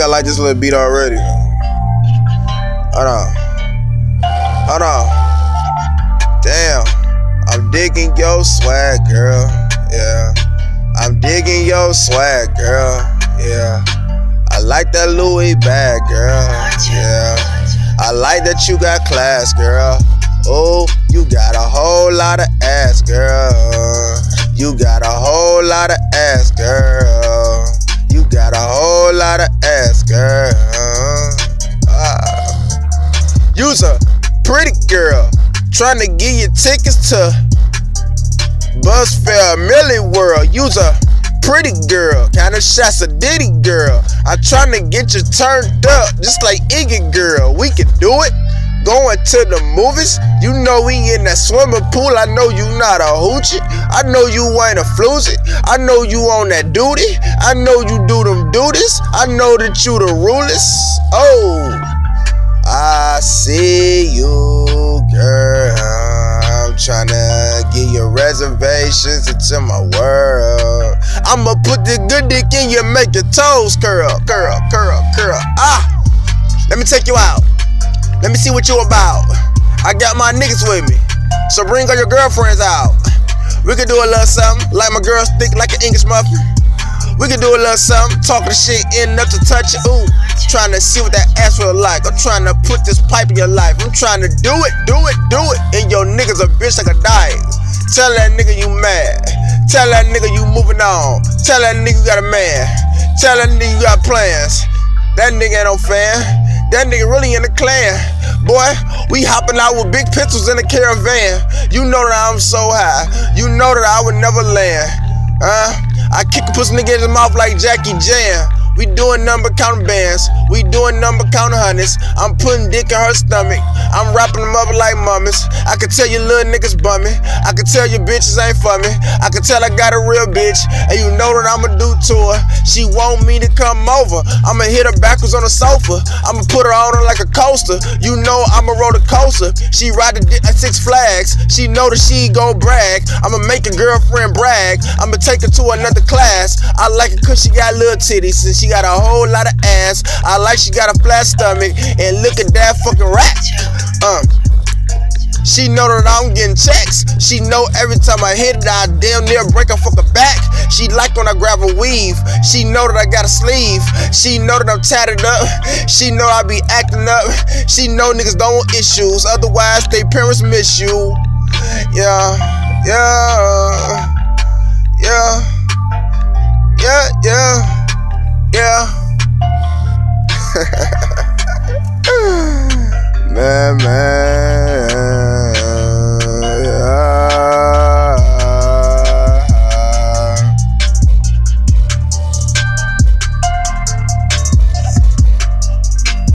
think I like this little beat already. Hold on. Hold on. Damn. I'm digging your swag, girl. Yeah. I'm digging your swag, girl. Yeah. I like that Louis bag, girl. Yeah. I like that you got class, girl. Oh, you got a whole lot of ass, girl. You got a whole lot of ass, girl. You got a whole lot of trying to get you tickets to Bus Fair Milli World. You's a pretty girl, kinda shots a Diddy girl. I'm trying to get you turned up, just like Iggy girl. We can do it. Going to the movies, you know we in that swimming pool. I know you not a hoochie. I know you ain't a floozy. I know you on that duty. I know you do them duties. I know that you the rulers. Oh, I see you, girl. I'm trying to get your reservations into my world. I'ma put the good dick in you, make your toes curl, curl, curl, curl. Ah, let me take you out. Let me see what you about. I got my niggas with me. So bring all your girlfriends out. We can do a little something, like my girls thick like an English muffin. We can do a little something, talking shit, up to touch it. Ooh, trying to see what that ass feel like. I'm trying to put this pipe in your life. I'm trying to do it, do it, do it. And your niggas a bitch like a diet. Tell that nigga you mad. Tell that nigga you moving on. Tell that nigga you got a man. Tell that nigga you got plans. That nigga ain't no fan. That nigga really in the clan. Boy, we hopping out with big pistols in a caravan. You know that I'm so high. You know that I would never land. Uh, I kick a pussy nigga in his mouth like Jackie Chan. We doing number counting bands. We doing number counting hundreds. I'm putting dick in her stomach. I'm wrapping them up like mummies. I can tell you little niggas bummy. I can tell you bitches ain't for me. I can tell I got a real bitch. And you know that I'ma do to her. She want me to come over. I'ma hit her backwards on the sofa. I'ma put her on her like a coaster. You know I'm a roller coaster. She ride the dick at Six Flags. She know that she gon' brag. I'ma make a girlfriend brag. I'ma take her to another class. I like it cause she got little titties and she got a whole lot of ass. I like she got a flat stomach. And look at that fucking rat. Um. She know that I'm getting checks. She know every time I hit it, I damn near break her fucking back. She like when I grab a weave. She know that I got a sleeve. She know that I'm tatted up. She know I be acting up. She know niggas don't want issues. Otherwise, they parents miss you. Yeah, yeah, yeah, yeah, yeah.